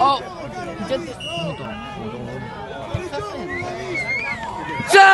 Oh, just